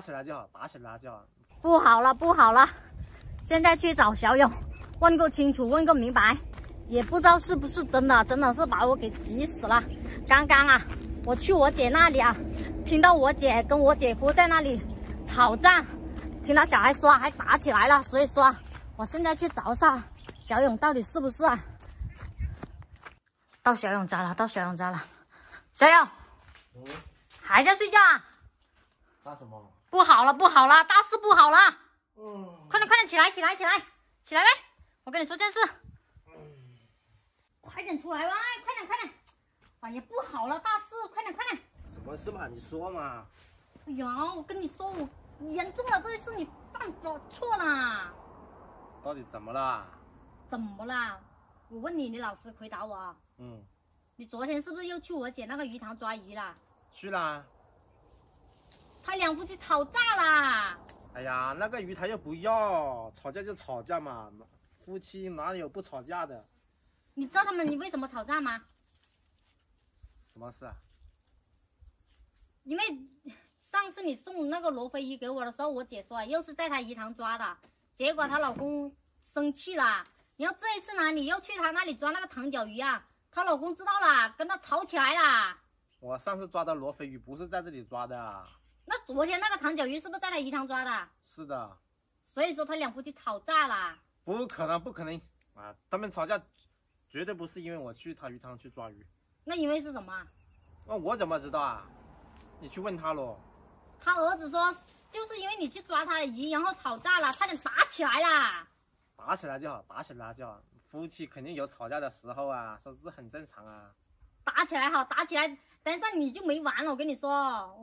打起来就好，打起来就好。不好了，不好了！现在去找小勇，问个清楚，问个明白，也不知道是不是真的，真的是把我给急死了。刚刚啊，我去我姐那里啊，听到我姐跟我姐夫在那里吵架，听到小孩说还打起来了，所以说我现在去找下小勇到底是不是啊？到小勇家了，到小勇家了，小勇，嗯，还在睡觉啊？干什么？不好了，不好了，大事不好了！嗯，快点，快点起来，起来，起来，起来呗！我跟你说件事，快点出来吧，快点，快点！哎呀，不好了，大事，快点，快点！什么事嘛？你说嘛。哎呀，我跟你说，我严重了，这一次你犯错了。到底怎么啦？怎么啦？我问你，你老实回答我啊。嗯，你昨天是不是又去我姐那个鱼塘抓鱼了？去啦。他两夫妻吵架啦！哎呀，那个鱼他又不要，吵架就吵架嘛，夫妻哪里有不吵架的？你知道他们你为什么吵架吗？什么事啊？因为上次你送那个罗非鱼给我的时候，我姐说又是在她鱼塘抓的，结果她老公生气了。然后这一次呢，你又去她那里抓那个塘角鱼啊，她老公知道了，跟她吵起来了。我上次抓的罗非鱼不是在这里抓的。那昨天那个糖脚鱼是不是在他鱼塘抓的？是的，所以说他两夫妻吵架了。不可能，不可能啊！他们吵架绝对不是因为我去他鱼塘去抓鱼。那因为是什么？那我怎么知道啊？你去问他喽。他儿子说，就是因为你去抓他的鱼，然后吵架了，差点打起来啦。打起来就好，打起来就好。夫妻肯定有吵架的时候啊，这是很正常啊。打起来好，打起来。等一下你就没完了，我跟你说，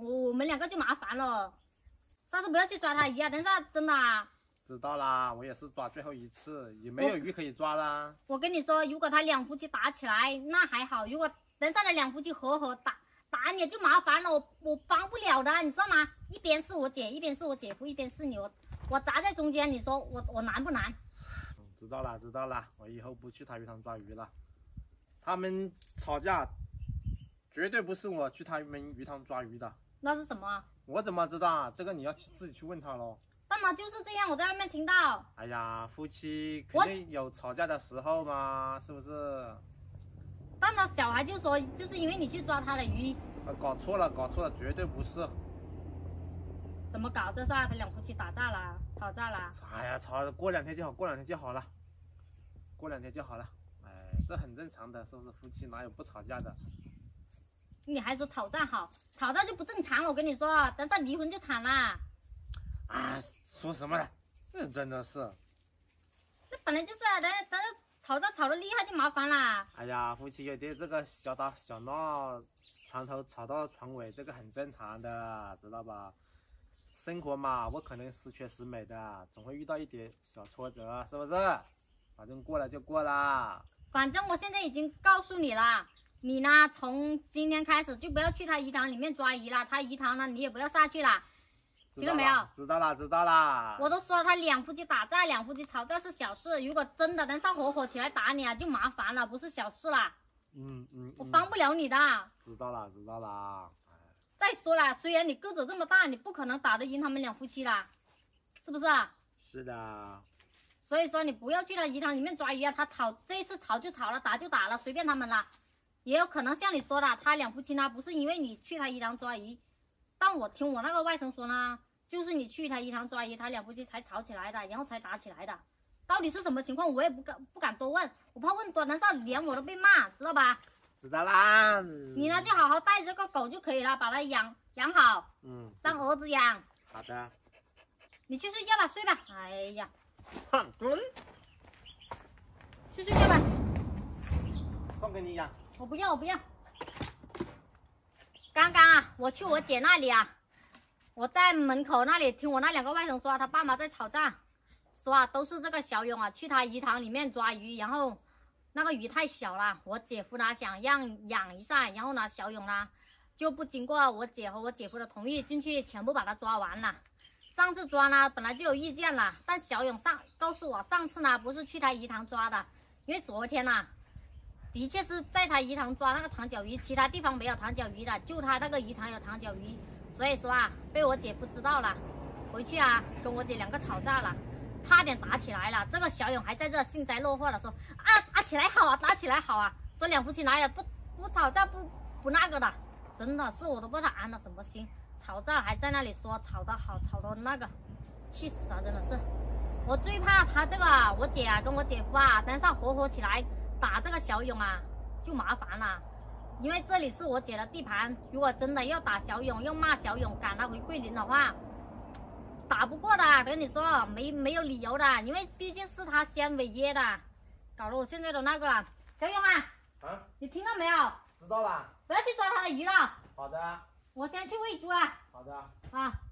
我我们两个就麻烦了。下次不要去抓他鱼啊！等一下真的。知道啦，我也是抓最后一次，也没有鱼可以抓啦。我跟你说，如果他两夫妻打起来，那还好；如果等下的两夫妻合伙打打你就麻烦了，我我帮不了的，你知道吗？一边是我姐，一边是我姐夫，一边是你，我我砸在中间，你说我我难不难？知道啦，知道啦，我以后不去他鱼塘抓鱼了。他们吵架。绝对不是我去他们鱼塘抓鱼的，那是什么？我怎么知道啊？这个你要去自己去问他喽。但嘛就是这样，我在外面听到。哎呀，夫妻肯定有吵架的时候嘛，是不是？但他小孩就说，就是因为你去抓他的鱼。搞错了，搞错了，绝对不是。怎么搞？这是他两夫妻打架了，吵架了。哎呀，吵过两天就好，过两天就好了，过两天就好了。哎，这很正常的，是不是？夫妻哪有不吵架的？你还说吵架好，吵架就不正常了。我跟你说，等到离婚就惨了。啊，说什么呢？这真的是。那本来就是啊，等等吵架吵得厉害就麻烦了。哎呀，夫妻有点这个小打小闹，床头吵到床尾，这个很正常的，知道吧？生活嘛，不可能十全十美的，总会遇到一点小挫折，是不是？反正过了就过了。反正我现在已经告诉你了。你呢？从今天开始就不要去他鱼塘里面抓鱼了。他鱼塘呢，你也不要下去了，听到没有？知道了，知道了。我都说他两夫妻打架，两夫妻吵架是小事。如果真的能上火火起来打你啊，就麻烦了，不是小事啦。嗯嗯。我帮不了你的。知道了，知道了。再说了，虽然你个子这么大，你不可能打得赢他们两夫妻啦，是不是？是的。所以说你不要去他鱼塘里面抓鱼啊！他吵这一次吵就吵了，打就打了，随便他们了。也有可能像你说的，他两夫妻呢，不是因为你去他鱼塘抓鱼，但我听我那个外甥说呢，就是你去他鱼塘抓鱼，他两夫妻才吵起来的，然后才打起来的。到底是什么情况，我也不敢不敢多问，我怕问多，等下连我都被骂，知道吧？知道啦。你呢，就好好带这个狗就可以了，把它养养好，嗯，当儿子养。好的。你去睡觉吧，睡吧。哎呀，哼，滚。去睡觉吧。送给你养。我不要，我不要。刚刚啊，我去我姐那里啊，我在门口那里听我那两个外甥说，他爸妈在吵架，说啊都是这个小勇啊去他鱼塘里面抓鱼，然后那个鱼太小了，我姐夫呢想让养一下，然后呢小勇呢就不经过我姐和我姐夫的同意进去全部把它抓完了。上次抓呢本来就有意见了，但小勇上告诉我上次呢不是去他鱼塘抓的，因为昨天呢。的确是在他鱼塘抓那个塘角鱼，其他地方没有塘角鱼的，就他那个鱼塘有塘角鱼，所以说啊，被我姐夫知道了，回去啊跟我姐两个吵架了，差点打起来了。这个小勇还在这幸灾乐祸的说啊打起来好啊，打起来好啊，说两夫妻哪有不不吵架不不那个的，真的是我都不知道安了什么心，吵架还在那里说吵得好，吵得那个，气死了，真的是。我最怕他这个我姐啊跟我姐夫啊，等下合伙起来打这个小勇啊，就麻烦了。因为这里是我姐的地盘，如果真的要打小勇，要骂小勇，赶他回桂林的话，打不过的。跟你说，没没有理由的，因为毕竟是他先违约的，搞得我现在都那个了。小勇啊，啊，你听到没有？知道了。不要去抓他的鱼了。好的，我先去喂猪了。好的。啊。